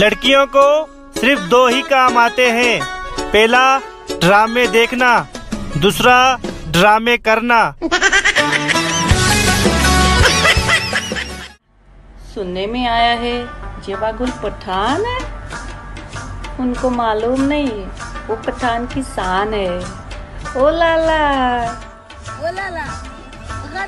लड़कियों को सिर्फ़ दो ही काम आते हैं। पहला, ड्रामे देखना। दूसरा, ड्रामे करना। सुनने में आया है ये बागुल पठान है? उनको मालूम नहीं, वो पठान की शान है। ओ लाला!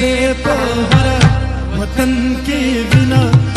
दे तो हरा वतन के बिना।